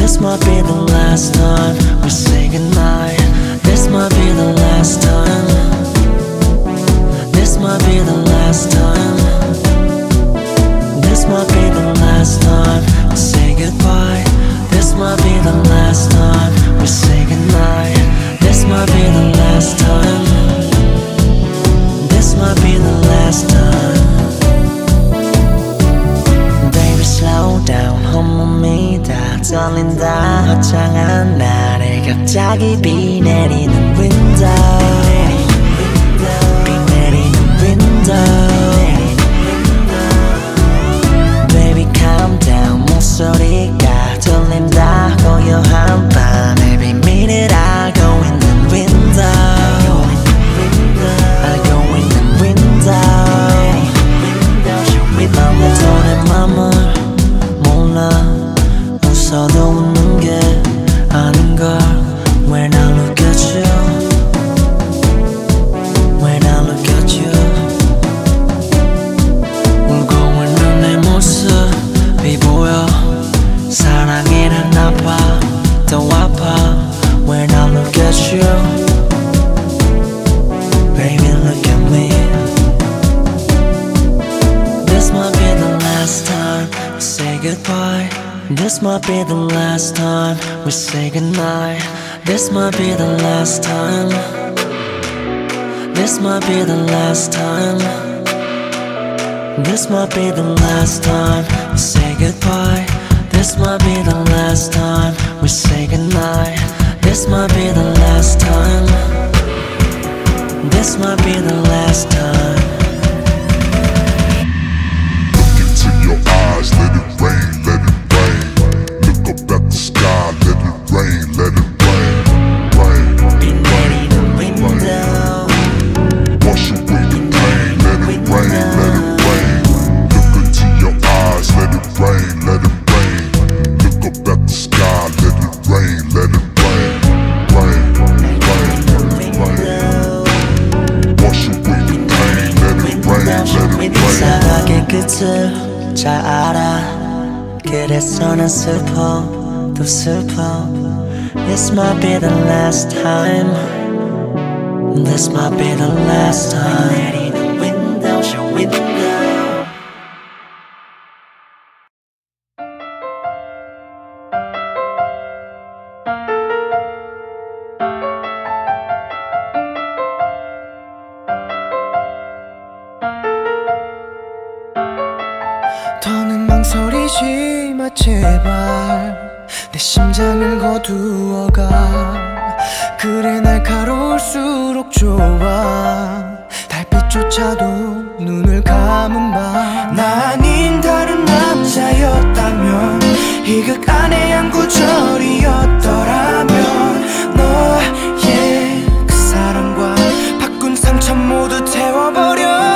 This might be the last time we say goodnight. This might be the last time. This might be the last time. This might be the last time. 온몸이 다 떨린다. 화창한 날에 갑자기 비 내리는 window. 목소리가 들린다 고요한 밤에 비밀을 알 goodbye. This might be the last time we say goodnight. This might be the last time. This might be the last time. This might be the last time we say goodbye. This might be the last time 사랑의 끝을 잘 알아. 그래서 난 슬퍼, 또 슬퍼. This might be the last time. This might be the last time. 더는 망설이지 마 제발. 내 심장을 거두어가. 그래 날가로울수록 좋아. 달빛조차도 눈을 감은 밤나 아닌 다른 남자였다면 이 극 안에 한 구절이었더라면 너의 그 사랑과 바꾼 상처 모두 태워버려.